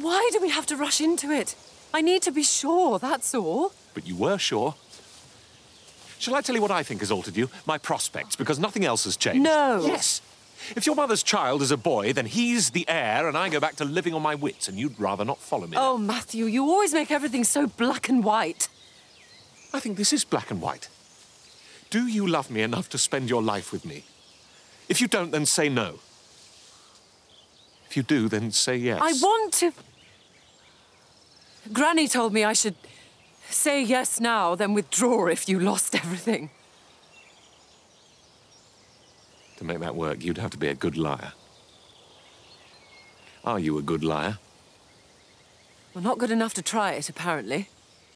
Why do we have to rush into it? I need to be sure, that's all. But you were sure. Shall I tell you what I think has altered you? My prospects, because nothing else has changed. No. Yes. If your mother's child is a boy, then he's the heir, and I go back to living on my wits, and you'd rather not follow me. Oh, Matthew, you always make everything so black and white. I think this is black and white. Do you love me enough to spend your life with me? If you don't, then say no. If you do, then say yes. I want to. Granny told me I should say yes now, then withdraw if you lost everything. To make that work, you'd have to be a good liar. Are you a good liar? Well, not good enough to try it, apparently.